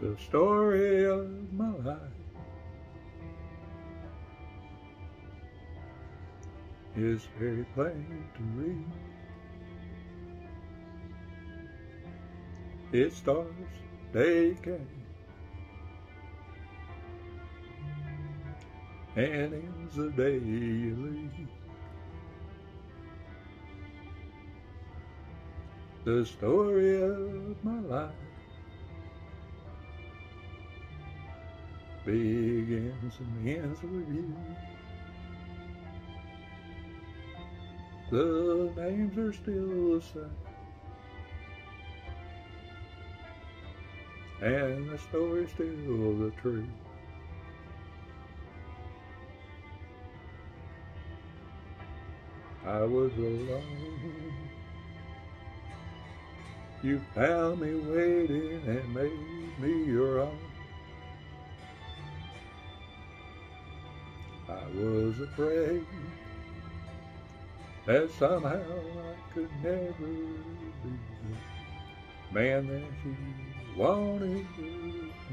the story of my life. is very plain to read. It starts day came and ends the day you leave. The story of my life begins and ends with you. The names are still the same. And the story's still the truth. I was alone. You found me waiting and made me your own. I was afraid that somehow I could never be the man that you wanted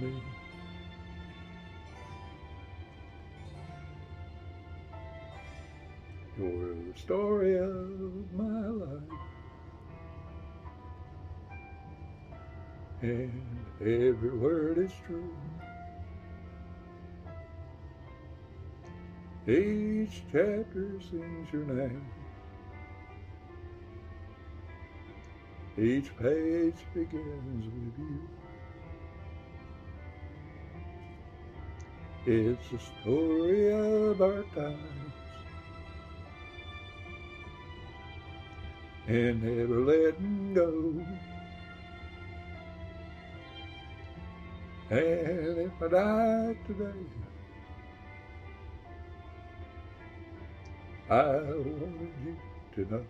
me. You're the story of my life. And every word is true. Each chapter sings your name. Each page begins with you. It's a story of our times and never letting go. And if I die today, I wanted you to know.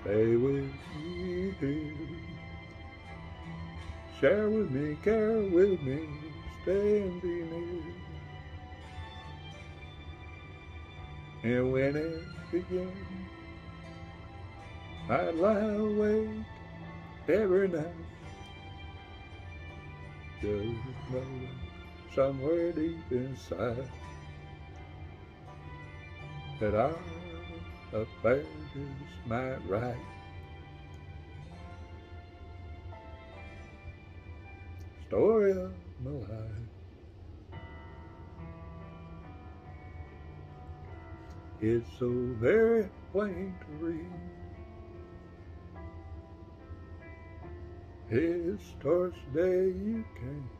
Stay with me. Share with me, care with me, stay and be near. And when it begins, I'd lie awake every night. Just knowing somewhere deep inside that our affairs might right. Story of my life. It's so very plain to read. It starts day you came.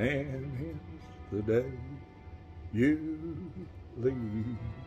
And ends the day you leave.